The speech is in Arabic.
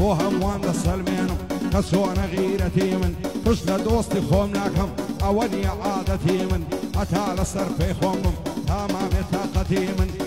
وهموان دسلمينو كسونا غيرتي من كشل دوستي خوم لكم أولي عادتي من أتى لسر في خومم. تمام طاقتي من